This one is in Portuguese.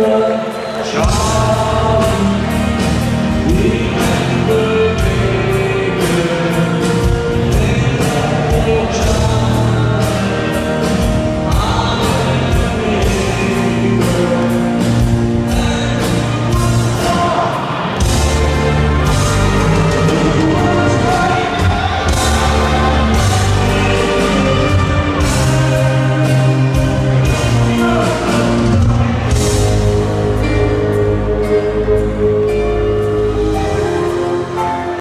Senhor.